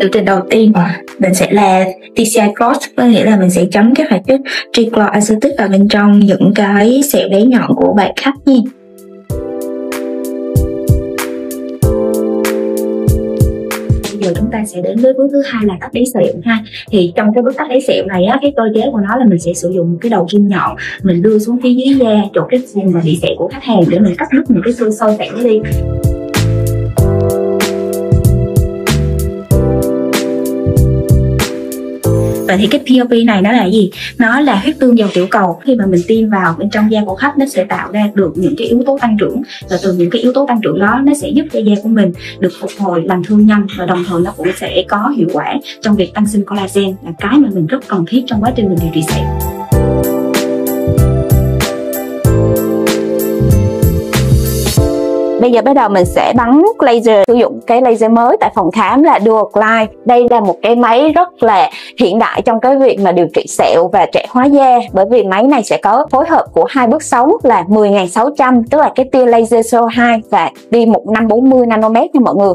Liệu trình đầu tiên. Mình sẽ là TCI cross có nghĩa là mình sẽ chấm các hoạt chất tricloacetic vào bên trong những cái sẹo đáy nhọn của bạn khách nha. giờ chúng ta sẽ đến với bước thứ hai là cắt đáy sẹo ha. Thì trong cái bước cắt đáy sẹo này á cái cơ chế của nó là mình sẽ sử dụng cái đầu kim nhọn mình đưa xuống phía dưới da chỗ cái vùng mà bị sẹo của khách hàng để mình cắt đứt những cái xương sâu sẹo đi Vậy thì cái POP này nó là gì? Nó là huyết tương dầu tiểu cầu khi mà mình tiêm vào bên trong da của khách, nó sẽ tạo ra được những cái yếu tố tăng trưởng và từ những cái yếu tố tăng trưởng đó, nó sẽ giúp cho da của mình được phục hồi lành thương nhanh và đồng thời nó cũng sẽ có hiệu quả trong việc tăng sinh collagen, là cái mà mình rất cần thiết trong quá trình mình điều trị sẹo. Bây giờ bắt đầu mình sẽ bắn laser, sử dụng cái laser mới tại phòng khám là Dual Glide. Đây là một cái máy rất là hiện đại trong cái việc mà điều trị sẹo và trẻ hóa da bởi vì máy này sẽ có phối hợp của hai bước sóng là 10.600 tức là cái tia laser CO2 và tia 1540 nanomet nha mọi người.